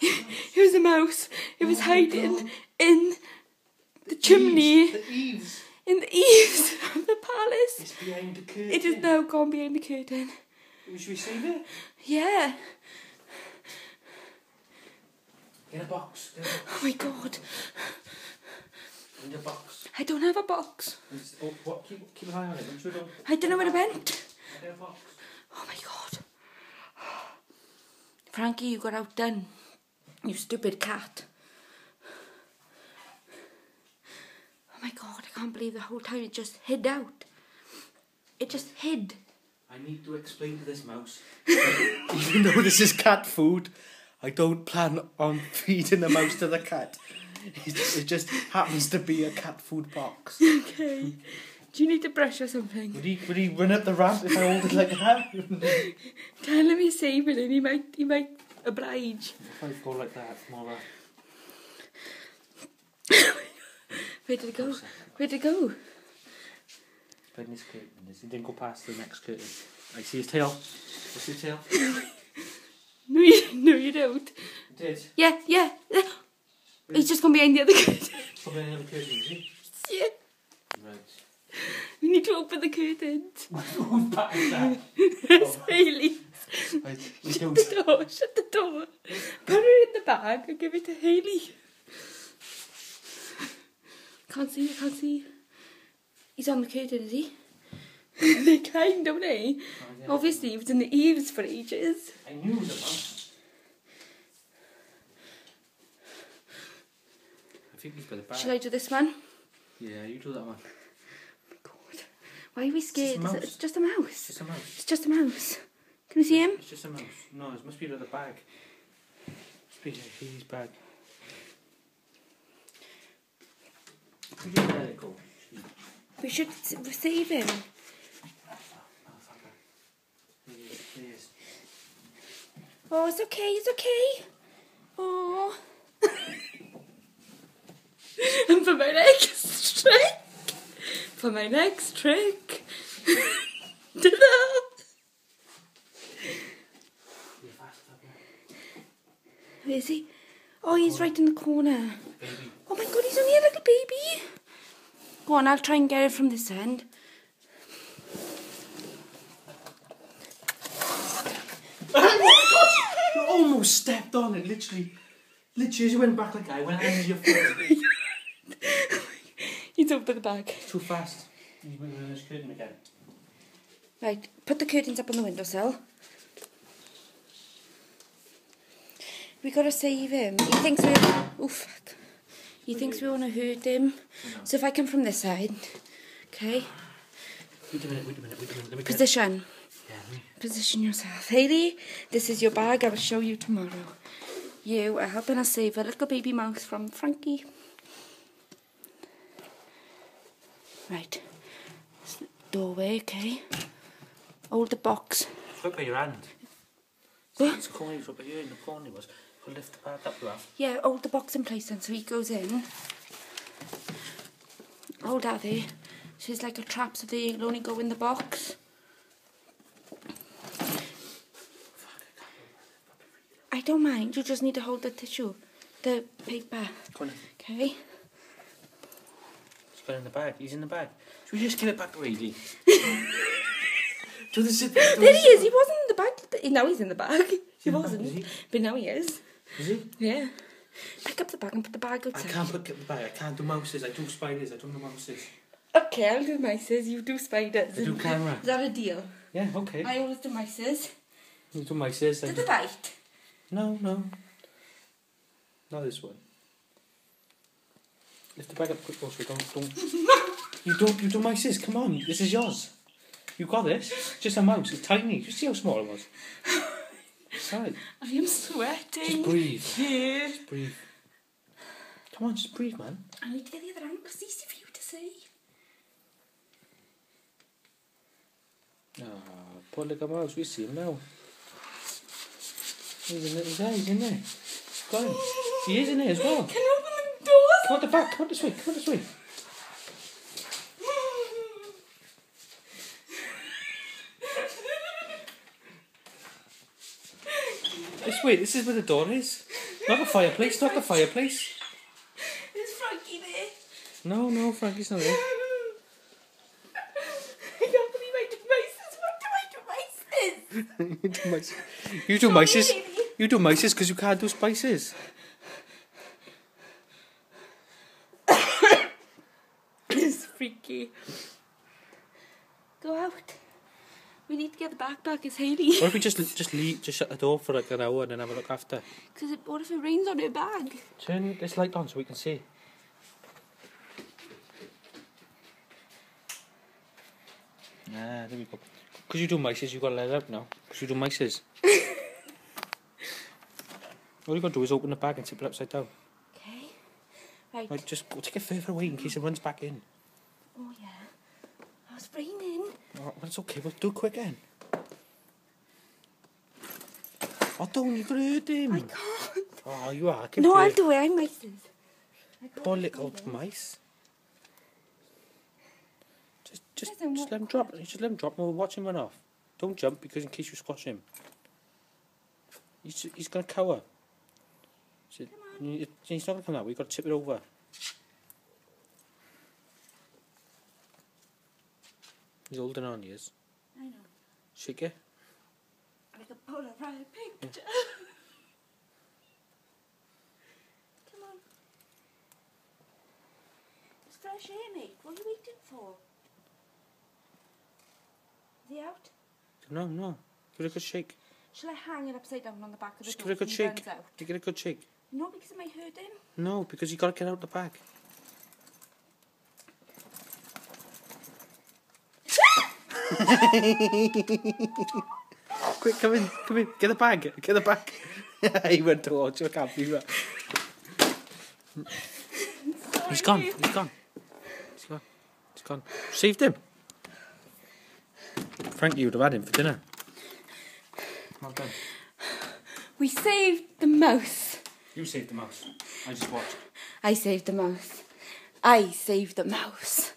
It was a mouse. It was Oh hiding in the chimney, Eaves, the eaves. in the eaves of the palace. It's behind the curtain. It is now gone behind the curtain. Should we save it? Yeah. In a box. In a box. Oh my god. In a box. I don't have a box. It's- Oh, what? Keep, keep an eye on it. Sure. I don't know where it went. In a box. Oh my god. Frankie, you got outdone. You stupid cat. Oh my god, I can't believe the whole time it just hid out. It just hid. I need to explain to this mouse. Even though this is cat food, I don't plan on feeding the mouse to the cat. It just, it just happens to be a cat food box. Okay. Do you need to brush or something? Would he would he run up the ramp if I hold it like that? Tell him he's saving and he might he might oblige. if I go like that, more. Uh, Where did it go? Where did it go? behind this curtain. He didn't go past the next curtain. I see his tail. I see his tail. No, you, no, you don't. He did. Yeah, yeah. He's just gone behind the other curtain. Probably another curtain, is he? yeah. Right. To open the curtains. Whose back is that? It's Haley. Right. We Shut don't. the door, shut the door. Put it in the bag and give it to Haley. Can't see, can't see. He's on the curtain, is he? they kind, don't they? Oh, yeah. Obviously, he was in the eaves for ages. I knew was mouse. I think he's by the back. Shall I do this one? Yeah, you do that one. Why are we scared? just a mouse. It's just a mouse. It's just a mouse. It's just a mouse. Can you see him? It's just a mouse. No, it must be in the bag. Must be his bag. Could you let it go? We should save him. Motherfucker. There he is, there he is. Oh, it's okay, it's okay. Oh. and for my next trick, for my next trick, ta-da! Be fast, Papa. Where is he? Oh, he's right in the corner. Baby. Oh my god, he's only a little baby. Go on, I'll try and get it from this end. You almost stepped on it, literally. Literally, as you went back like that, I went under your foot. He's over the bag. Too fast. You went in this curtain again. Right, put the curtains up on the windowsill. We gotta save him. He thinks we're. Oh fuck. He thinks we wanna hurt him. So if I come from this side, okay? Wait a minute, wait a minute, wait a minute. Let me. Position. Yeah. Position yourself. Haley, this is your bag. I will show you tomorrow. You are helping us save a little baby mouse from Frankie. Right. Doorway, okay? Hold the box. Flip by your hand. What? It's by your in the corner was. Lift the up. Yeah, hold the box in place then so he goes in. Hold that there. It's like a trap so they only go in the box. I don't mind, you just need to hold the tissue, the paper, okay? he's got in the bag. He's in the bag. Should we just give it back to There the he is, he wasn't in the bag, but now he's in the bag. He wasn't, but now he is. Is he? Yeah. Pick up the bag and put the bag I outside. can't put the bag. I can't do mouses. I do spiders. I don't do mouses. Okay, I'll do mices, you do spiders. I do camera. Is that a deal? Yeah, okay. I always do mices. You do mouses. I Did do... the bite? No, no. Not this one. Lift the bag up quick, also. Don't, don't. you don't, you do mouses. Come on, this is yours. You got this. Just a mouse. It's tiny. Just see how small it was. Sorry. I am sweating. Just breathe. Here. Just breathe. Come on, just breathe, man. I need to get the other angle. It's easy for you to see. Ah, oh, poor little mouse. We see him now. He's in there. He's, there. He's in there. Got him. He is in there as well. Can you open the door? Come on, the back. Come on this way. Come on this way. Wait, this is where the door is. Not the fireplace. Not the fireplace. Is Frankie there? No, no, Frankie's not there. I can't believe I did mices. What do I do mices? you do mice. You do mices. You do mices because you can't do spices. It's freaky. Go out. We need to get the backpack. It's Haley. Or if we just just leave, just shut the door for like an hour and then have a look after. Because what if it rains on her bag? Turn this light on so we can see. Ah, there we go. Because you do mices, you got to let it out now. Because you do mices. All you got to do is open the bag and tip it upside down. Okay. Right. Like, just go, take it further away in case it runs back in. Oh yeah. Oh, it's. Well, it's okay, we'll do it quick then. Oh, don't, you could hurt him. I can't. Oh, you are. Give No. I'll do it. I'm mices. Poor little it. mice. Just, just, just let him drop. Just let him drop. and We'll watch him run off. Don't jump because in case you squash him, he's he's gonna cower. So, he's not gonna come out. We've got to tip it over. He's holding on. Is. I know. Shake it. Like a Polaroid picture. Come on. It's fresh air, mate. What are you waiting for? Is he out? No, no. Give it a good shake. Shall I hang it upside down on the back of the Just door give it a good shake. You get a good shake. No, because it might hurt him. No, because you got to get out the bag. Quick, come in, come in, get the bag, get the bag. he went towards you, I can't believe that. He's gone, he's gone. He's gone, he's gone. Saved him. Frankie would have had him for dinner. Well done. We saved the mouse. You saved the mouse. I just watched. I saved the mouse. I saved the mouse.